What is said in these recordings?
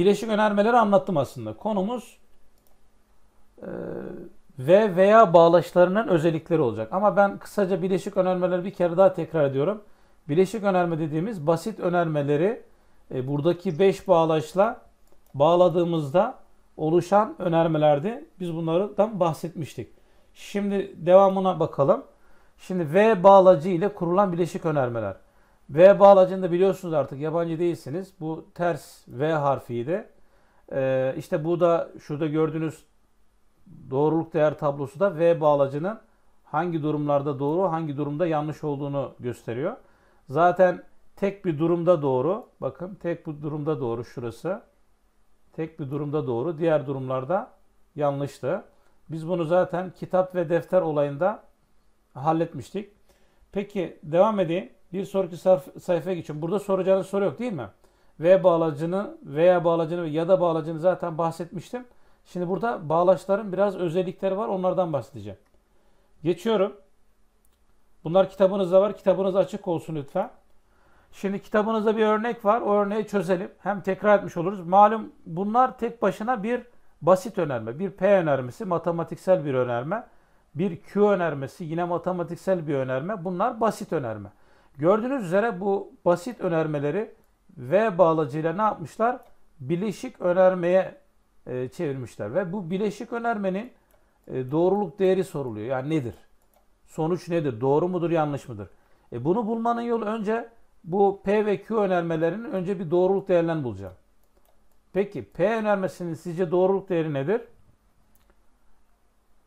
Bileşik önermeleri anlattım aslında. Konumuz e, ve veya bağlaçlarının özellikleri olacak. Ama ben kısaca bileşik önermeleri bir kere daha tekrar ediyorum. Bileşik önerme dediğimiz basit önermeleri e, buradaki 5 bağlaçla bağladığımızda oluşan önermelerdi. Biz bunlardan bahsetmiştik. Şimdi devamına bakalım. Şimdi V bağlacı ile kurulan bileşik önermeler. V bağlacını biliyorsunuz artık yabancı değilsiniz. Bu ters V harfiydi. Ee, işte bu da şurada gördüğünüz doğruluk değer tablosu da V bağlacının hangi durumlarda doğru, hangi durumda yanlış olduğunu gösteriyor. Zaten tek bir durumda doğru. Bakın tek bir durumda doğru şurası. Tek bir durumda doğru. Diğer durumlarda yanlıştı. Biz bunu zaten kitap ve defter olayında halletmiştik. Peki devam edeyim. Bir sonraki sayfaya geçiyorum. Burada soracağınız soru yok değil mi? V bağlacını veya bağlacını ya da bağlacını zaten bahsetmiştim. Şimdi burada bağlaçların biraz özellikleri var. Onlardan bahsedeceğim. Geçiyorum. Bunlar kitabınızda var. Kitabınız açık olsun lütfen. Şimdi kitabınızda bir örnek var. O örneği çözelim. Hem tekrar etmiş oluruz. Malum bunlar tek başına bir basit önerme. Bir P önermesi matematiksel bir önerme. Bir Q önermesi yine matematiksel bir önerme. Bunlar basit önerme. Gördüğünüz üzere bu basit önermeleri V bağlacıyla ne yapmışlar? Bileşik önermeye e, çevirmişler. Ve bu bileşik önermenin e, doğruluk değeri soruluyor. Yani nedir? Sonuç nedir? Doğru mudur, yanlış mıdır? E bunu bulmanın yolu önce bu P ve Q önermelerinin önce bir doğruluk değerlerini bulacağım. Peki P önermesinin sizce doğruluk değeri nedir?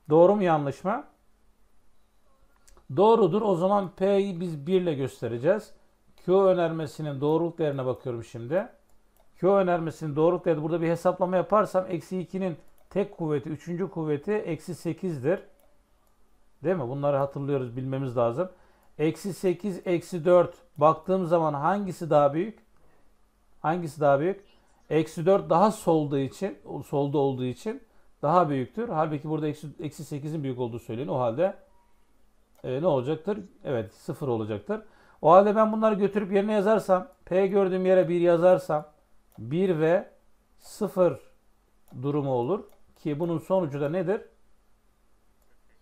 Doğru mu yanlış mı? Doğrudur. O zaman P'yi biz 1 ile göstereceğiz. Q önermesinin doğruluk değerine bakıyorum şimdi. Q önermesinin doğruluk değeri burada bir hesaplama yaparsam eksi 2'nin tek kuvveti, üçüncü kuvveti eksi 8'dir. Değil mi? Bunları hatırlıyoruz, bilmemiz lazım. Eksi 8, eksi 4 baktığım zaman hangisi daha büyük? Hangisi daha büyük? Eksi 4 daha solda için, solda olduğu için daha büyüktür. Halbuki burada eksi, eksi 8'in büyük olduğu söyleniyor. O halde e, ne olacaktır? Evet 0 olacaktır. O halde ben bunları götürüp yerine yazarsam, P gördüğüm yere 1 yazarsam 1 ve 0 durumu olur. Ki bunun sonucu da nedir?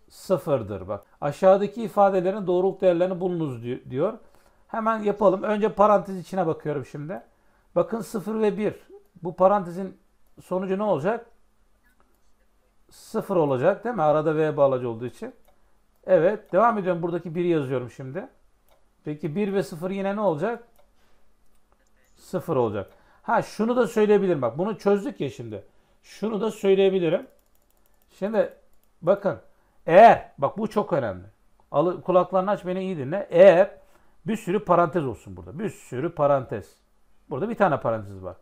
Sıfırdır bak. Aşağıdaki ifadelerin doğruluk değerlerini bulunuz diyor. Hemen yapalım. Önce parantez içine bakıyorum şimdi. Bakın 0 ve 1. Bu parantezin sonucu ne olacak? 0 olacak değil mi? Arada V bağlacı olduğu için. Evet. Devam ediyorum. Buradaki 1'i yazıyorum şimdi. Peki 1 ve 0 yine ne olacak? 0 olacak. Ha şunu da söyleyebilirim. Bak bunu çözdük ya şimdi. Şunu da söyleyebilirim. Şimdi bakın eğer bak bu çok önemli. Al, kulaklarını aç beni iyi dinle. Eğer bir sürü parantez olsun burada. Bir sürü parantez. Burada bir tane parantez var.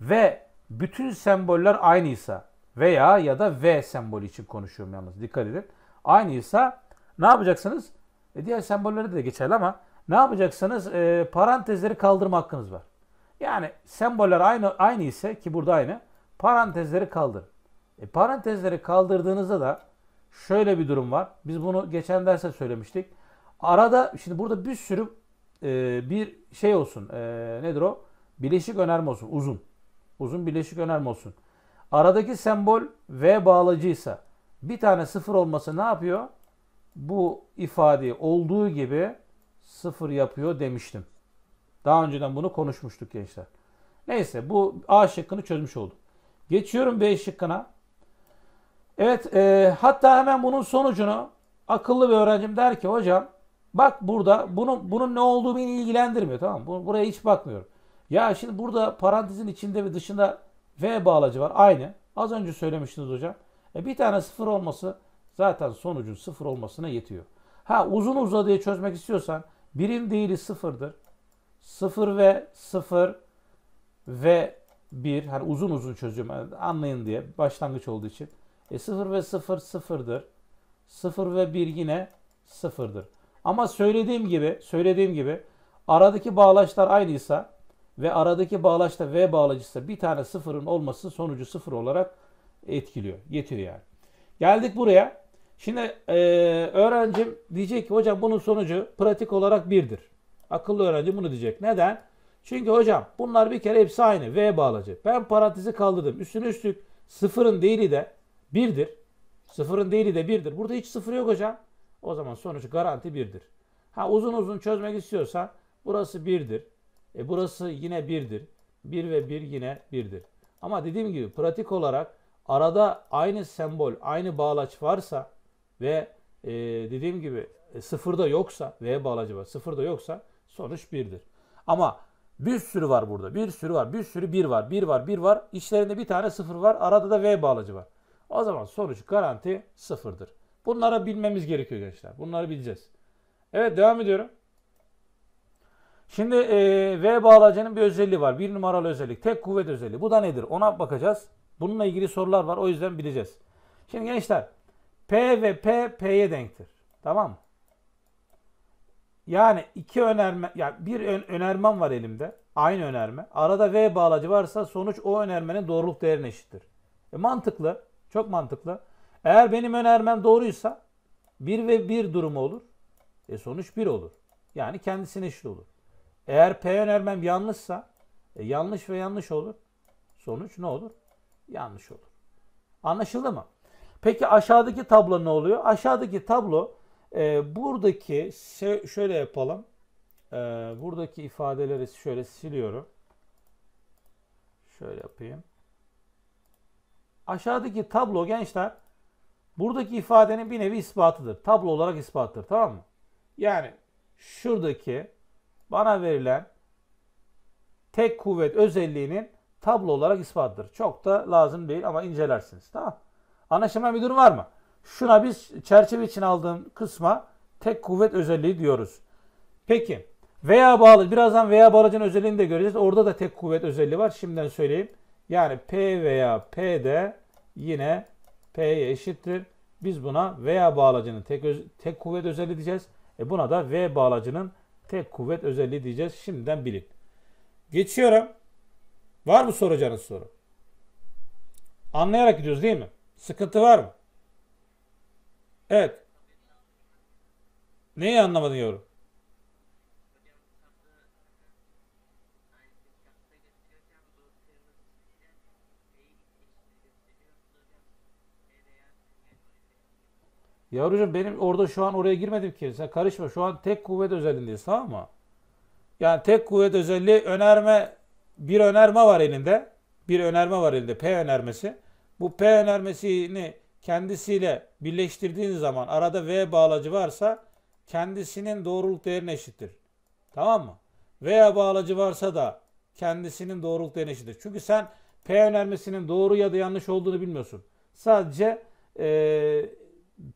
Ve bütün semboller aynıysa veya ya da V sembolü için konuşuyorum yalnız dikkat edin. Aynıysa ne yapacaksınız? E diğer sembolleri de geçerli ama ne yapacaksınız? E, parantezleri kaldırma hakkınız var. Yani semboller aynı aynı ise ki burada aynı parantezleri kaldır. E, parantezleri kaldırdığınızda da şöyle bir durum var. Biz bunu geçen derste söylemiştik. Arada şimdi burada bir sürü e, bir şey olsun. E, nedir o? Bileşik önerme olsun. Uzun. Uzun bileşik önerme olsun. Aradaki sembol V bağlacıysa bir tane sıfır olması ne yapıyor? Bu ifadeyi olduğu gibi sıfır yapıyor demiştim. Daha önceden bunu konuşmuştuk gençler. Neyse bu A şıkkını çözmüş olduk. Geçiyorum B şıkkına. Evet e, hatta hemen bunun sonucunu akıllı bir öğrencim der ki hocam bak burada bunun, bunun ne olduğu beni ilgilendirmiyor tamam mı? Buraya hiç bakmıyorum. Ya şimdi burada parantezin içinde ve dışında V bağlacı var aynı. Az önce söylemiştiniz hocam. E, bir tane sıfır olması zaten sonucun sıfır olmasına yetiyor. Ha uzun uzadıya çözmek istiyorsan birim değili sıfırdır. Sıfır ve sıfır ve bir hani uzun uzun çözüyorum yani anlayın diye başlangıç olduğu için. E 0 ve 0 sıfırdır. 0 ve 1 yine sıfırdır. Ama söylediğim gibi, söylediğim gibi aradaki bağlaçlar aynıysa ve aradaki bağlaçta V bağlacıysa bir tane sıfırın olması sonucu sıfır olarak etkiliyor, getiriyor yani. Geldik buraya. Şimdi e, öğrencim diyecek ki hocam bunun sonucu pratik olarak birdir. Akıllı öğrenci bunu diyecek. Neden? Çünkü hocam bunlar bir kere hepsi aynı. V bağlacı. Ben parantezi kaldırdım. Üstüne üstlük sıfırın değili de birdir. Sıfırın değili de birdir. Burada hiç sıfır yok hocam. O zaman sonuç garanti birdir. Ha uzun uzun çözmek istiyorsan burası birdir. E burası yine birdir. 1 ve 1 yine birdir. Ama dediğim gibi pratik olarak arada aynı sembol, aynı bağlaç varsa ve e, dediğim gibi e, sıfırda yoksa, V bağlacı var, sıfırda yoksa sonuç birdir. Ama bir sürü var burada. Bir sürü var. Bir sürü bir var. Bir var. Bir var. İçlerinde bir tane sıfır var. Arada da V bağlacı var. O zaman sonuç garanti sıfırdır. Bunları bilmemiz gerekiyor gençler. Bunları bileceğiz. Evet devam ediyorum. Şimdi e, V bağlacının bir özelliği var. Bir numaralı özellik. Tek kuvvet özelliği. Bu da nedir? Ona bakacağız. Bununla ilgili sorular var. O yüzden bileceğiz. Şimdi gençler P ve P P'ye denktir. Tamam mı? Yani iki önerme, yani bir ön, önermem var elimde. Aynı önerme. Arada V bağlacı varsa sonuç o önermenin doğruluk değerine eşittir. E, mantıklı. Çok mantıklı. Eğer benim önermem doğruysa 1 ve 1 durumu olur. E, sonuç 1 olur. Yani kendisine eşit olur. Eğer P önermem yanlışsa e, yanlış ve yanlış olur. Sonuç ne olur? Yanlış olur. Anlaşıldı mı? Peki aşağıdaki tablo ne oluyor? Aşağıdaki tablo e, buradaki şöyle yapalım. E, buradaki ifadeleri şöyle siliyorum. Şöyle yapayım. Aşağıdaki tablo gençler buradaki ifadenin bir nevi ispatıdır. Tablo olarak ispattır. Tamam mı? Yani şuradaki bana verilen tek kuvvet özelliğinin tablo olarak ispatıdır. Çok da lazım değil ama incelersiniz. Tamam Anlaşılma bir durum var mı? Şuna biz çerçeve için aldığım kısma tek kuvvet özelliği diyoruz. Peki veya bağlı birazdan veya bağlacının özelliğini de göreceğiz. Orada da tek kuvvet özelliği var. Şimdiden söyleyeyim. Yani P veya P de yine P'ye eşittir. Biz buna veya bağlacının tek, tek kuvvet özelliği diyeceğiz. E buna da V bağlacının tek kuvvet özelliği diyeceğiz. Şimdiden bilin. Geçiyorum. Var mı soracağınız soru? Anlayarak gidiyoruz değil mi? Sıkıntı var mı? Evet. Neyi anlamadın yavrum? Yavrucuğum benim orada şu an oraya girmedim ki. Sen karışma. Şu an tek kuvvet özelliğindeyiz tamam mı? Yani tek kuvvet özelliği önerme bir önerme var elinde. Bir önerme var elinde. P önermesi. Bu P önermesini kendisiyle birleştirdiğiniz zaman arada V bağlacı varsa kendisinin doğruluk değerine eşittir. Tamam mı? Veya bağlacı varsa da kendisinin doğruluk değerine eşittir. Çünkü sen P önermesinin doğru ya da yanlış olduğunu bilmiyorsun. Sadece e,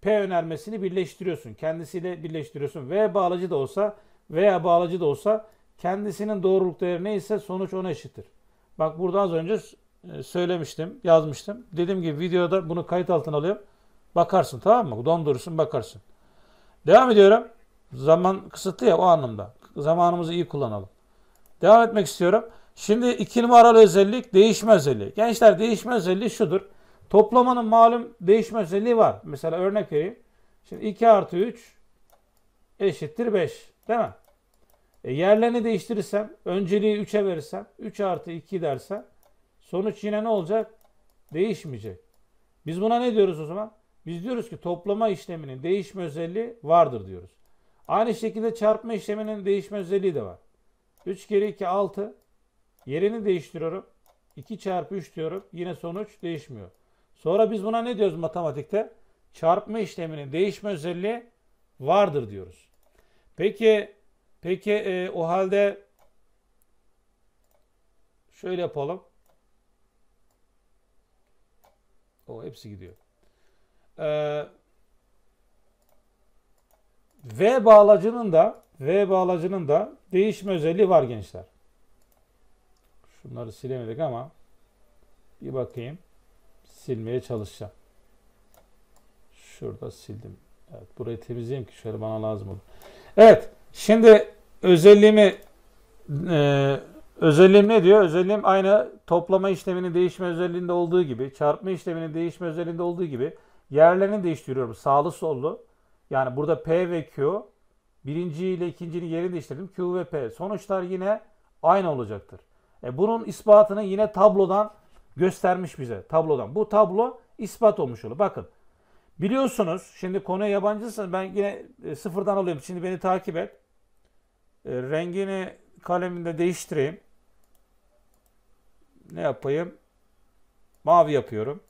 P önermesini birleştiriyorsun. Kendisiyle birleştiriyorsun. V bağlacı da olsa veya bağlacı da olsa kendisinin doğruluk değeri neyse sonuç ona eşittir. Bak burada az önce söylemiştim, yazmıştım. Dediğim gibi videoda bunu kayıt altına alıyorum. Bakarsın tamam mı? Dondurursun bakarsın. Devam ediyorum. Zaman kısıtlı ya o anlamda. Zamanımızı iyi kullanalım. Devam etmek istiyorum. Şimdi iki numaralı özellik değişme özelliği. Gençler değişme özelliği şudur. Toplamanın malum değişme özelliği var. Mesela örnek vereyim. Şimdi 2 artı 3 eşittir 5. Değil mi? E yerlerini değiştirirsem, önceliği 3'e verirsem, 3 artı 2 dersem sonuç yine ne olacak? Değişmeyecek. Biz buna ne diyoruz o zaman? Biz diyoruz ki toplama işleminin değişme özelliği vardır diyoruz. Aynı şekilde çarpma işleminin değişme özelliği de var. 3 kere 2 6. Yerini değiştiriyorum. 2 çarpı 3 diyorum. Yine sonuç değişmiyor. Sonra biz buna ne diyoruz matematikte? Çarpma işleminin değişme özelliği vardır diyoruz. Peki peki e, o halde şöyle yapalım. O hepsi gidiyor. Ee, V bağlacının da V bağlacının da değişme özelliği var gençler. Şunları silemedik ama bir bakayım silmeye çalışacağım. Şurada sildim. Evet, burayı temizleyeyim ki şöyle bana lazım olur. Evet, şimdi özelliğimi e, özelliğim ne diyor? Özelliğim aynı toplama işleminin değişme özelliğinde olduğu gibi, çarpma işleminin değişme özelliğinde olduğu gibi yerlerini değiştiriyorum. Sağlı sollu. Yani burada P ve Q. Birinci ile ikincinin yerini değiştirdim. Q ve P. Sonuçlar yine aynı olacaktır. E bunun ispatını yine tablodan göstermiş bize. Tablodan. Bu tablo ispat olmuş olur. Bakın. Biliyorsunuz şimdi konuya yabancısınız. Ben yine e, sıfırdan alıyorum. Şimdi beni takip et. E, rengini kaleminde değiştireyim. Ne yapayım? Mavi yapıyorum.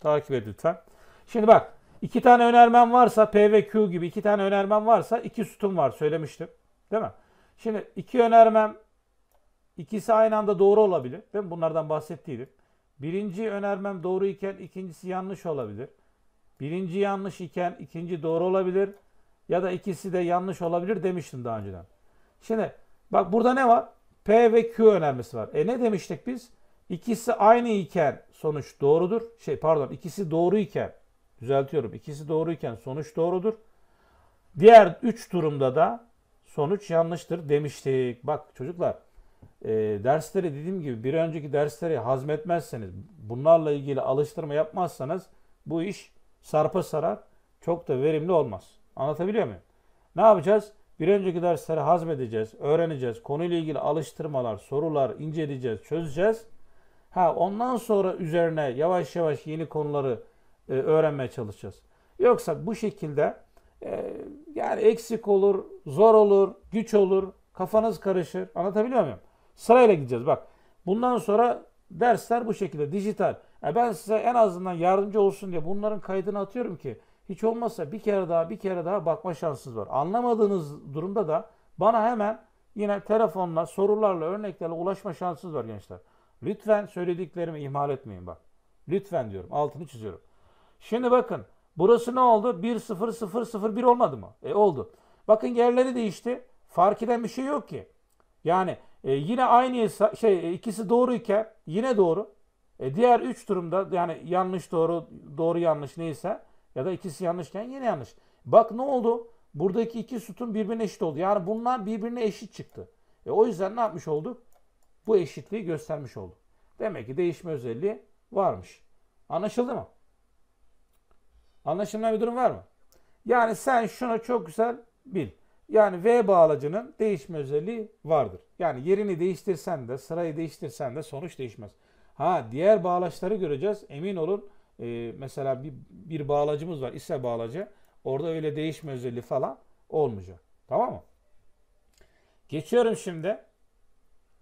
Takip et lütfen. Şimdi bak. iki tane önermem varsa P ve Q gibi iki tane önermem varsa iki sütun var söylemiştim. Değil mi? Şimdi iki önermem ikisi aynı anda doğru olabilir. Değil mi? Bunlardan bahsettiydim. Birinci önermem doğru iken ikincisi yanlış olabilir. Birinci yanlış iken ikinci doğru olabilir. Ya da ikisi de yanlış olabilir demiştim daha önceden. Şimdi bak burada ne var? P ve Q önermesi var. E ne demiştik biz? İkisi aynı iken sonuç doğrudur. Şey pardon ikisi doğru iken düzeltiyorum. İkisi doğru iken sonuç doğrudur. Diğer üç durumda da sonuç yanlıştır demiştik. Bak çocuklar e, dersleri dediğim gibi bir önceki dersleri hazmetmezseniz bunlarla ilgili alıştırma yapmazsanız bu iş sarpa sarar çok da verimli olmaz. Anlatabiliyor muyum? Ne yapacağız? Bir önceki dersleri hazmedeceğiz, öğreneceğiz. Konuyla ilgili alıştırmalar, sorular inceleyeceğiz, çözeceğiz. Ha ondan sonra üzerine yavaş yavaş yeni konuları e, öğrenmeye çalışacağız. Yoksa bu şekilde e, yani eksik olur, zor olur, güç olur, kafanız karışır. Anlatabiliyor muyum? Sırayla gideceğiz bak. Bundan sonra dersler bu şekilde dijital. E ben size en azından yardımcı olsun diye bunların kaydını atıyorum ki hiç olmazsa bir kere daha bir kere daha bakma şansınız var. Anlamadığınız durumda da bana hemen yine telefonla, sorularla, örneklerle ulaşma şansınız var gençler. Lütfen söylediklerimi ihmal etmeyin bak. Lütfen diyorum. Altını çiziyorum. Şimdi bakın. Burası ne oldu? 1 0 0 0 1 olmadı mı? E oldu. Bakın yerleri değişti. Fark eden bir şey yok ki. Yani e, yine aynı şey e, ikisi doğruyken yine doğru. E, diğer üç durumda yani yanlış doğru doğru yanlış neyse ya da ikisi yanlışken yine yanlış. Bak ne oldu? Buradaki iki sütun birbirine eşit oldu. Yani bunlar birbirine eşit çıktı. E, o yüzden ne yapmış olduk? Bu eşitliği göstermiş olduk. Demek ki değişme özelliği varmış. Anlaşıldı mı? Anlaşılmayan bir durum var mı? Yani sen şunu çok güzel bil. Yani V bağlacının değişme özelliği vardır. Yani yerini değiştirsen de sırayı değiştirsen de sonuç değişmez. Ha diğer bağlaçları göreceğiz. Emin olun e, mesela bir, bir bağlacımız var ise bağlacı. Orada öyle değişme özelliği falan olmayacak. Tamam mı? Geçiyorum şimdi.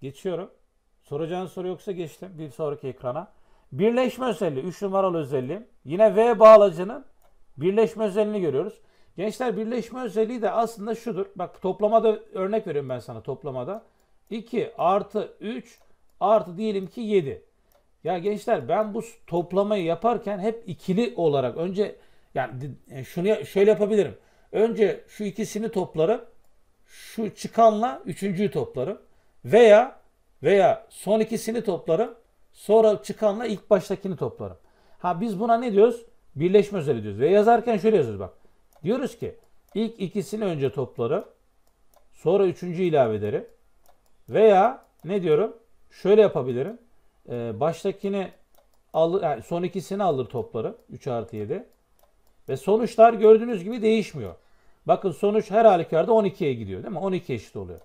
Geçiyorum. Soracağın soru yoksa geçtim bir sonraki ekrana. Birleşme özelliği 3 numaralı özelliği. Yine V bağlacının birleşme özelliğini görüyoruz. Gençler birleşme özelliği de aslında şudur. Bak toplamada örnek veriyorum ben sana toplamada. 2 artı 3 artı diyelim ki 7. Ya gençler ben bu toplamayı yaparken hep ikili olarak önce yani şunu şöyle yapabilirim. Önce şu ikisini toplarım. Şu çıkanla üçüncüyü toplarım. Veya veya son ikisini toplarım. Sonra çıkanla ilk baştakini toplarım. Ha biz buna ne diyoruz? Birleşme özelliği diyoruz. Ve yazarken şöyle yazıyoruz bak. Diyoruz ki ilk ikisini önce toplarım. Sonra üçüncü ilave ederim. Veya ne diyorum? Şöyle yapabilirim. Ee, baştakini alır, yani son ikisini alır topları. 3 artı 7. Ve sonuçlar gördüğünüz gibi değişmiyor. Bakın sonuç her halükarda 12'ye gidiyor değil mi? 12 eşit oluyor.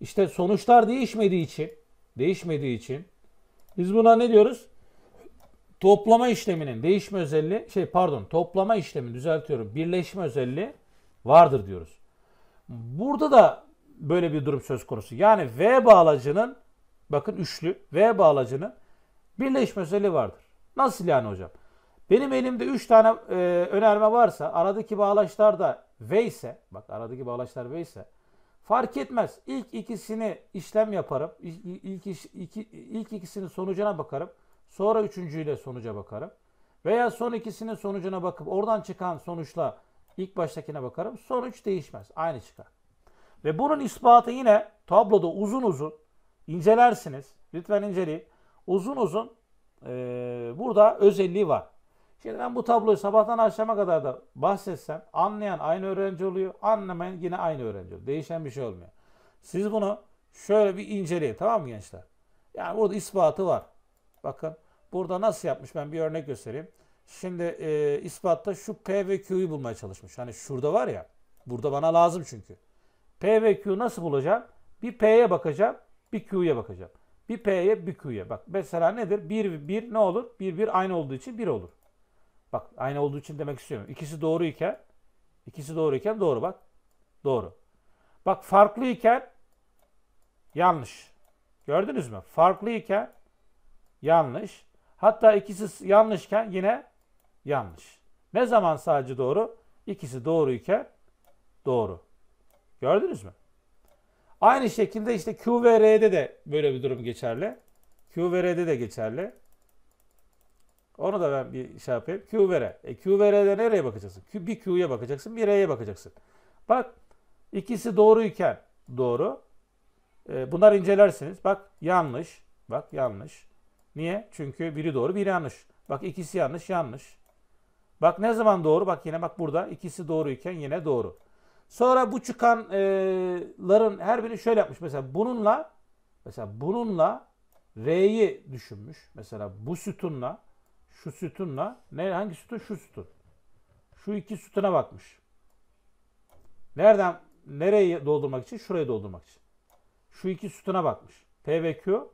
İşte sonuçlar değişmediği için değişmediği için biz buna ne diyoruz? Toplama işleminin değişme özelliği şey pardon toplama işlemi düzeltiyorum birleşme özelliği vardır diyoruz. Burada da böyle bir durum söz konusu. Yani V bağlacının bakın üçlü V bağlacının birleşme özelliği vardır. Nasıl yani hocam? Benim elimde 3 tane e, önerme varsa aradaki bağlaçlar da V ise bak aradaki bağlaçlar V ise fark etmez. İlk ikisini işlem yaparım. İlk, ilk, iki, ilk ikisinin sonucuna bakarım. Sonra üçüncüyle sonuca bakarım. Veya son ikisinin sonucuna bakıp oradan çıkan sonuçla ilk baştakine bakarım. Sonuç değişmez. Aynı çıkar. Ve bunun ispatı yine tabloda uzun uzun incelersiniz. Lütfen inceleyin. Uzun uzun e, burada özelliği var. Şimdi ben bu tabloyu sabahtan akşama kadar da bahsetsem anlayan aynı öğrenci oluyor. Anlamayan yine aynı öğrenci oluyor. Değişen bir şey olmuyor. Siz bunu şöyle bir inceleyin tamam mı gençler? Yani burada ispatı var. Bakın burada nasıl yapmış ben bir örnek göstereyim. Şimdi e, ispatta şu P ve Q'yu bulmaya çalışmış. Hani şurada var ya burada bana lazım çünkü. P ve Q nasıl bulacağım? Bir P'ye bakacağım. bir Q'ya bakacağım. Bir P'ye bir Q'ya. Bak mesela nedir? 1 1 ne olur? 1 1 aynı olduğu için 1 olur. Bak aynı olduğu için demek istiyorum. İkisi doğru iken ikisi doğru iken doğru bak. Doğru. Bak farklı iken yanlış. Gördünüz mü? Farklı iken yanlış. Hatta ikisi yanlışken yine yanlış. Ne zaman sadece doğru? İkisi doğru iken doğru. Gördünüz mü? Aynı şekilde işte Q ve R'de de böyle bir durum geçerli. Q ve R'de de geçerli. Onu da ben bir şey yapayım. Q ve R. E, Q nereye bakacaksın? Q, bir Q'ya bakacaksın, bir R'ye bakacaksın. Bak ikisi doğruyken doğru. E, bunlar incelersiniz. Bak yanlış. Bak yanlış. Niye? Çünkü biri doğru, biri yanlış. Bak ikisi yanlış, yanlış. Bak ne zaman doğru? Bak yine bak burada ikisi doğruyken yine doğru. Sonra bu çıkanların her birini şöyle yapmış. Mesela bununla mesela bununla R'yi düşünmüş. Mesela bu sütunla şu sütunla ne hangi sütun? Şu sütun. Şu iki sütuna bakmış. Nereden nereyi doldurmak için? Şurayı doldurmak için. Şu iki sütuna bakmış. P ve Q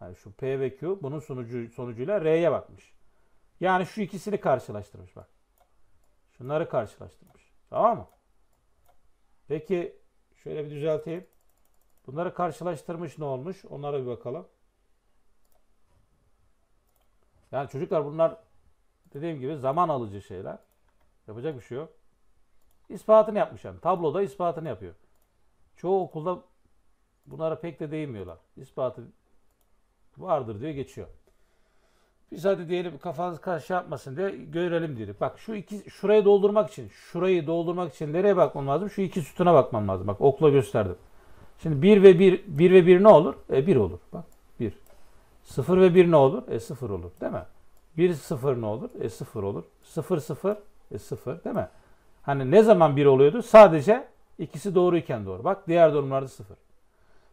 yani şu P ve Q bunun sonucu sonucuyla R'ye bakmış. Yani şu ikisini karşılaştırmış bak. Şunları karşılaştırmış. Tamam mı? Peki şöyle bir düzelteyim. Bunları karşılaştırmış ne olmuş? Onlara bir bakalım. Yani çocuklar bunlar dediğim gibi zaman alıcı şeyler. Yapacak bir şey yok. İspatını yapmış yani. Tabloda ispatını yapıyor. Çoğu okulda bunlara pek de değinmiyorlar. İspatı vardır diyor geçiyor. Biz hadi diyelim kafanız karşı yapmasın diye görelim dedik. Bak şu iki şurayı doldurmak için, şurayı doldurmak için nereye bakmam lazım? Şu iki sütuna bakmam lazım. Bak okla gösterdim. Şimdi 1 ve 1 1 ve 1 ne olur? E 1 olur. Bak 1. 0 ve 1 ne olur? E 0 olur, değil mi? 1 0 ne olur? E 0 olur. 0 0 e 0, değil mi? Hani ne zaman 1 oluyordu? Sadece ikisi doğruyken doğru. Bak diğer durumlarda 0.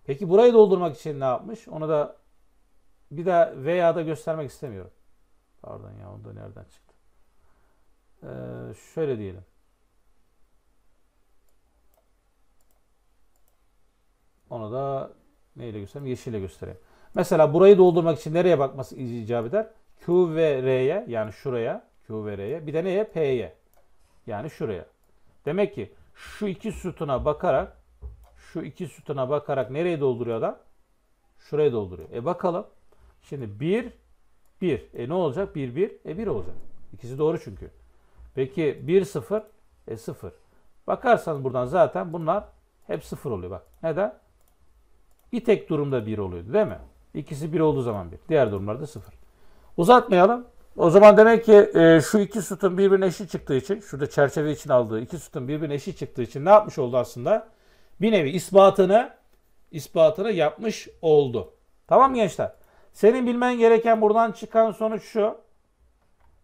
Peki burayı doldurmak için ne yapmış? Onu da bir daha veya da göstermek istemiyorum. Pardon ya o da nereden çıktı? Ee, şöyle diyelim. Onu da neyle göstereyim? Yeşille göstereyim. Mesela burayı doldurmak için nereye bakması icap eder? Q ve R'ye yani şuraya Q ve R'ye bir de neye? P'ye yani şuraya. Demek ki şu iki sütuna bakarak şu iki sütuna bakarak nereye dolduruyor adam? Şuraya dolduruyor. E bakalım. Şimdi 1 1. E ne olacak? 1 1. E 1 olacak. İkisi doğru çünkü. Peki 1 0 e 0. Bakarsanız buradan zaten bunlar hep 0 oluyor bak. Neden? Bir tek durumda 1 oluyordu değil mi? İkisi 1 olduğu zaman 1. Diğer durumlarda 0. Uzatmayalım. O zaman demek ki e, şu iki sütun birbirine eşit çıktığı için, şurada çerçeve için aldığı iki sütun birbirine eşit çıktığı için ne yapmış oldu aslında? Bir nevi ispatını ispatını yapmış oldu. Tamam gençler? Senin bilmen gereken buradan çıkan sonuç şu.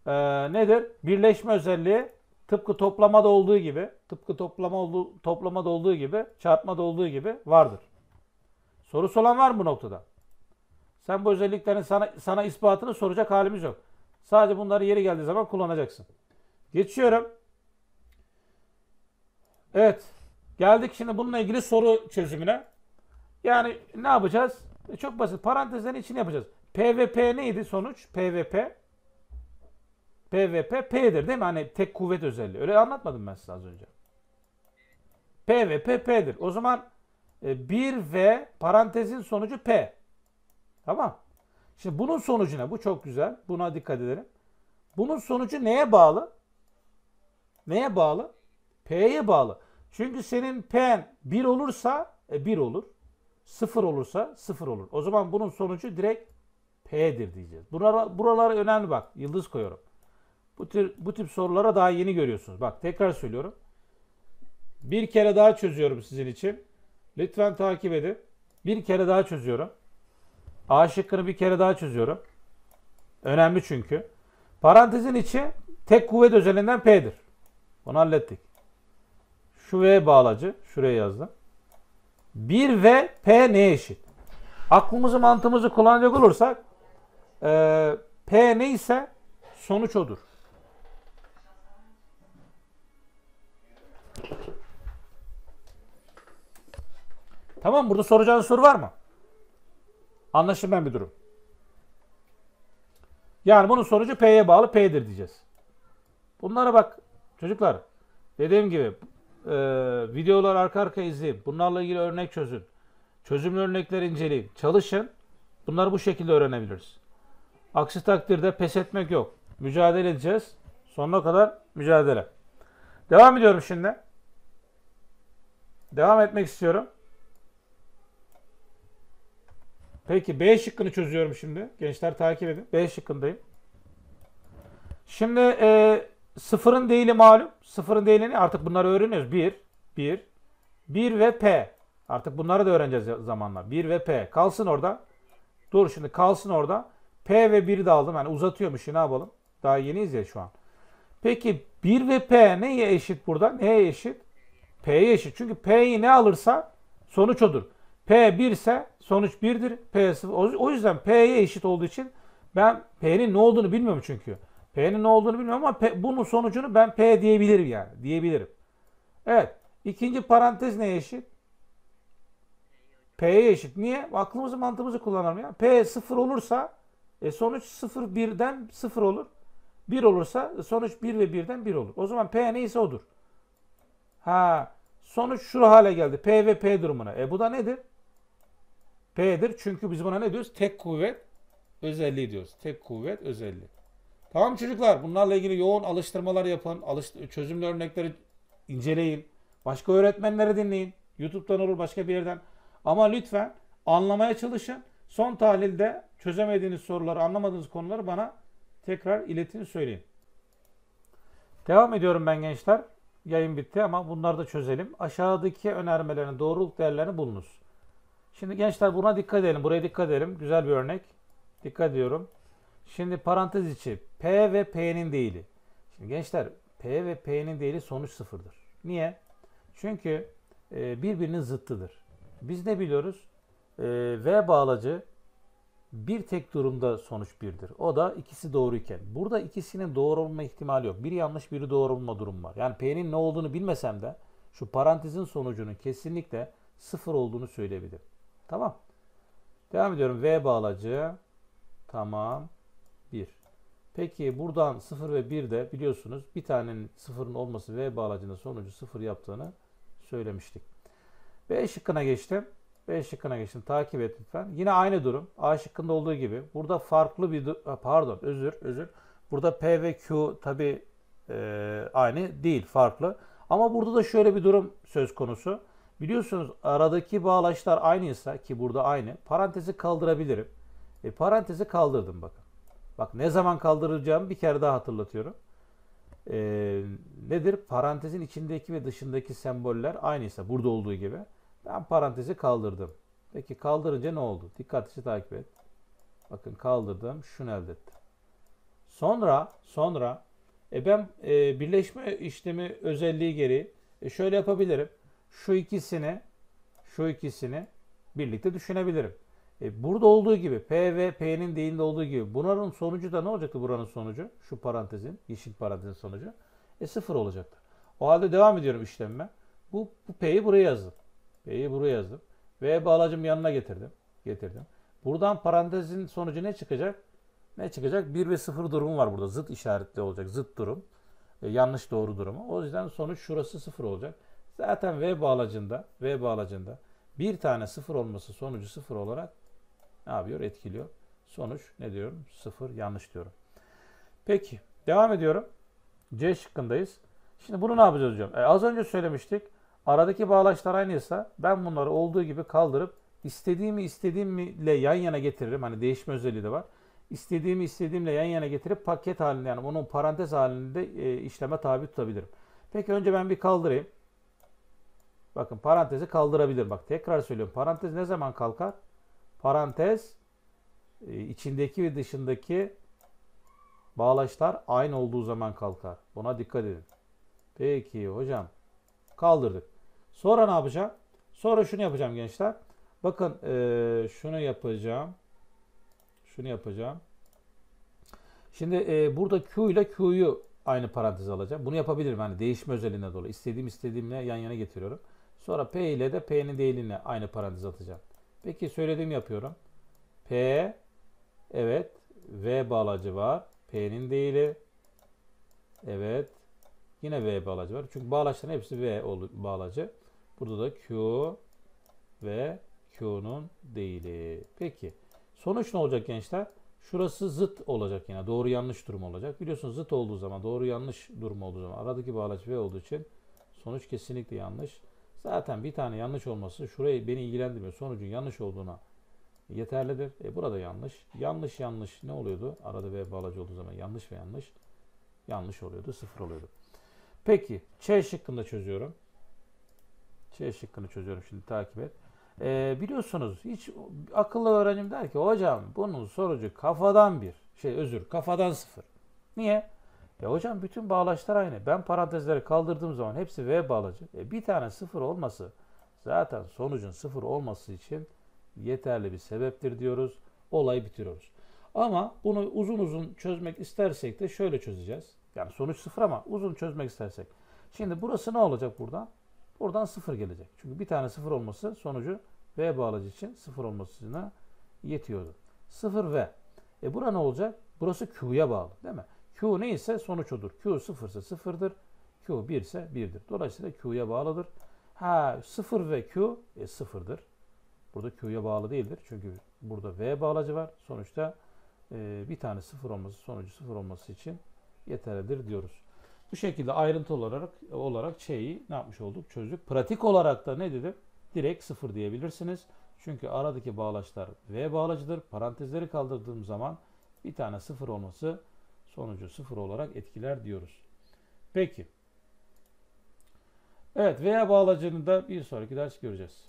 Ee, nedir? Birleşme özelliği tıpkı toplamada olduğu gibi, tıpkı toplama olduğu, toplamada olduğu gibi, çarpmada olduğu gibi vardır. Sorusu olan var mı bu noktada? Sen bu özelliklerin sana, sana ispatını soracak halimiz yok. Sadece bunları yeri geldiği zaman kullanacaksın. Geçiyorum. Evet. Geldik şimdi bununla ilgili soru çözümüne. Yani ne yapacağız? E çok basit. Parantezlerin içine yapacağız. P ve P neydi sonuç? P ve P. P ve P P'dir değil mi? Hani tek kuvvet özelliği. Öyle anlatmadım ben size az önce. P ve P P'dir. O zaman 1 e, ve parantezin sonucu P. Tamam. Şimdi bunun sonucu ne? Bu çok güzel. Buna dikkat edelim. Bunun sonucu neye bağlı? Neye bağlı? P'ye bağlı. Çünkü senin P'n 1 olursa e, 1 olur. 0 olursa 0 olur. O zaman bunun sonucu direkt P'dir diyeceğiz. Buralar, buralara önemli bak. Yıldız koyuyorum. Bu tür, bu tip sorulara daha yeni görüyorsunuz. Bak tekrar söylüyorum. Bir kere daha çözüyorum sizin için. Lütfen takip edin. Bir kere daha çözüyorum. A şıkkını bir kere daha çözüyorum. Önemli çünkü. Parantezin içi tek kuvvet özelinden P'dir. Bunu hallettik. Şu V bağlacı. Şuraya yazdım. 1 ve P neye eşit? Aklımızı mantığımızı kullanacak olursak e, P neyse sonuç odur. Tamam burada soracağınız soru var mı? Anlaşılmayan bir durum. Yani bunun sonucu P'ye bağlı P'dir diyeceğiz. Bunlara bak çocuklar. Dediğim gibi e, videolar arka arka izleyin. Bunlarla ilgili örnek çözün. Çözümlü örnekler inceleyin. Çalışın. Bunları bu şekilde öğrenebiliriz. Aksi takdirde pes etmek yok. Mücadele edeceğiz. Sonuna kadar mücadele. Devam ediyorum şimdi. Devam etmek istiyorum. Peki B şıkkını çözüyorum şimdi. Gençler takip edin. B şıkkındayım. Şimdi e, sıfırın değili malum. Sıfırın değilini artık bunları öğreniyoruz. 1, 1, 1 ve P. Artık bunları da öğreneceğiz zamanla. 1 ve P. Kalsın orada. Dur şimdi kalsın orada. P ve 1'i de aldım. Yani uzatıyormuş. Ne yapalım? Daha yeniyiz ya şu an. Peki 1 ve P neye eşit burada? Neye eşit? P'ye eşit. Çünkü P'yi ne alırsa sonuç odur. P 1 ise sonuç 1'dir. P 0. O yüzden P'ye eşit olduğu için ben P'nin ne olduğunu bilmiyorum çünkü. P'nin ne olduğunu bilmiyorum ama P, bunun sonucunu ben P diyebilirim yani. Diyebilirim. Evet. İkinci parantez neye eşit? P'ye eşit. Niye? Aklımızı mantığımızı kullanalım ya. P 0 olursa e, sonuç 0 1'den 0 olur. 1 olursa sonuç 1 ve 1'den 1 olur. O zaman P neyse odur. Ha, sonuç şu hale geldi. P ve P durumuna. E bu da nedir? P'dir. Çünkü biz buna ne diyoruz? Tek kuvvet özelliği diyoruz. Tek kuvvet özelliği. Tamam çocuklar bunlarla ilgili yoğun alıştırmalar yapın. Alış çözümlü örnekleri inceleyin. Başka öğretmenleri dinleyin. YouTube'dan olur başka bir yerden. Ama lütfen anlamaya çalışın. Son tahlilde çözemediğiniz soruları, anlamadığınız konuları bana tekrar iletin söyleyin. Devam ediyorum ben gençler. Yayın bitti ama bunları da çözelim. Aşağıdaki önermelerin doğruluk değerlerini bulunuz. Şimdi gençler buna dikkat edelim. Buraya dikkat edelim. Güzel bir örnek. Dikkat ediyorum. Şimdi parantez içi P ve P'nin değili. Şimdi gençler P ve P'nin değili sonuç sıfırdır. Niye? Çünkü e, birbirinin zıttıdır. Biz ne biliyoruz? E, v bağlacı bir tek durumda sonuç birdir. O da ikisi doğruyken. Burada ikisinin doğru olma ihtimali yok. Biri yanlış biri doğru olma durumu var. Yani P'nin ne olduğunu bilmesem de şu parantezin sonucunun kesinlikle sıfır olduğunu söyleyebilirim. Tamam. Devam ediyorum. V bağlacı. Tamam. 1. Peki buradan 0 ve 1 de biliyorsunuz bir tanenin sıfırın olması V bağlacının sonucu 0 yaptığını söylemiştik. B şıkkına geçtim. B şıkkına geçtim. Takip et lütfen. Yine aynı durum. A şıkkında olduğu gibi. Burada farklı bir pardon özür özür. Burada P ve Q tabi e, aynı değil farklı. Ama burada da şöyle bir durum söz konusu. Biliyorsunuz aradaki bağlaçlar aynıysa ki burada aynı. Parantezi kaldırabilirim. E, parantezi kaldırdım bakın. Bak ne zaman kaldıracağımı bir kere daha hatırlatıyorum. E, nedir? Parantezin içindeki ve dışındaki semboller aynıysa burada olduğu gibi. Ben parantezi kaldırdım. Peki kaldırınca ne oldu? Dikkatlice takip et. Bakın kaldırdım. Şunu elde ettim. Sonra sonra e ben e, birleşme işlemi özelliği gereği e, şöyle yapabilirim. Şu ikisini şu ikisini birlikte düşünebilirim. E, burada olduğu gibi P ve P'nin değinde olduğu gibi bunların sonucu da ne olacaktı buranın sonucu? Şu parantezin, yeşil parantezin sonucu. E sıfır olacaktır. O halde devam ediyorum işlemime. Bu, bu P'yi buraya yazdım. P'yi buraya yazdım. V bağlacım yanına getirdim. Getirdim. Buradan parantezin sonucu ne çıkacak? Ne çıkacak? 1 ve 0 durumu var burada. Zıt işaretli olacak. Zıt durum. E, yanlış doğru durumu. O yüzden sonuç şurası 0 olacak. Zaten V bağlacında V bağlacında bir tane 0 olması sonucu 0 olarak ne yapıyor? Etkiliyor. Sonuç ne diyorum? 0 yanlış diyorum. Peki. Devam ediyorum. C şıkkındayız. Şimdi bunu ne yapacağız hocam? E, az önce söylemiştik. Aradaki bağlaçlar aynıysa ben bunları olduğu gibi kaldırıp istediğimi istediğimle yan yana getiririm. Hani değişme özelliği de var. İstediğimi istediğimle yan yana getirip paket halinde yani onun parantez halinde e, işleme tabi tutabilirim. Peki önce ben bir kaldırayım. Bakın parantezi kaldırabilirim. Bak tekrar söylüyorum. Parantez ne zaman kalkar? Parantez e, içindeki ve dışındaki bağlaçlar aynı olduğu zaman kalkar. Buna dikkat edin. Peki hocam kaldırdık. Sonra ne yapacağım? Sonra şunu yapacağım gençler. Bakın e, şunu yapacağım. Şunu yapacağım. Şimdi e, burada Q ile Q'yu aynı parantez alacağım. Bunu yapabilirim. Yani değişme özelliğine dolayı. İstediğim istediğimle yan yana getiriyorum. Sonra P ile de P'nin değilini aynı parantez atacağım. Peki söylediğimi yapıyorum. P evet V bağlacı var. P'nin değili. Evet. Yine V bağlacı var. Çünkü bağlaçların hepsi V bağlacı. Burada da Q ve Q'nun değili. Peki. Sonuç ne olacak gençler? Şurası zıt olacak yine. Doğru yanlış durum olacak. Biliyorsunuz zıt olduğu zaman, doğru yanlış durum olduğu zaman aradaki bağlaç V olduğu için sonuç kesinlikle yanlış. Zaten bir tane yanlış olması şurayı beni ilgilendirmiyor. Sonucun yanlış olduğuna yeterlidir. E burada yanlış. Yanlış yanlış ne oluyordu? Arada V bağlacı olduğu zaman yanlış ve yanlış yanlış oluyordu. Sıfır oluyordu. Peki Ç şıkkını da çözüyorum. Ç şıkkını çözüyorum şimdi takip et. Ee, biliyorsunuz hiç akıllı öğrencim der ki hocam bunun sonucu kafadan bir. Şey özür kafadan sıfır. Niye? Ya hocam bütün bağlaçlar aynı. Ben parantezleri kaldırdığım zaman hepsi V bağlacı. E bir tane sıfır olması zaten sonucun sıfır olması için yeterli bir sebeptir diyoruz. Olayı bitiriyoruz. Ama bunu uzun uzun çözmek istersek de şöyle çözeceğiz. Yani sonuç sıfır ama uzun çözmek istersek. Şimdi burası ne olacak buradan? Buradan sıfır gelecek. Çünkü bir tane sıfır olması sonucu V bağlacı için sıfır olmasına yetiyordu. Sıfır V. E bura ne olacak? Burası Q'ya bağlı değil mi? Q neyse sonuç odur. Q sıfırsa sıfırdır. Q 1 ise 1'dir. Dolayısıyla Q'ya bağlıdır. Ha 0 ve Q e, sıfırdır. Burada Q'ya bağlı değildir. Çünkü burada V bağlacı var. Sonuçta e, bir tane sıfır olması sonucu sıfır olması için yeterlidir diyoruz. Bu şekilde ayrıntı olarak olarak şeyi ne yapmış olduk? Çözdük. Pratik olarak da ne dedim? Direkt sıfır diyebilirsiniz. Çünkü aradaki bağlaçlar V bağlacıdır. Parantezleri kaldırdığım zaman bir tane sıfır olması sonucu sıfır olarak etkiler diyoruz. Peki. Evet veya bağlacını da bir sonraki ders göreceğiz.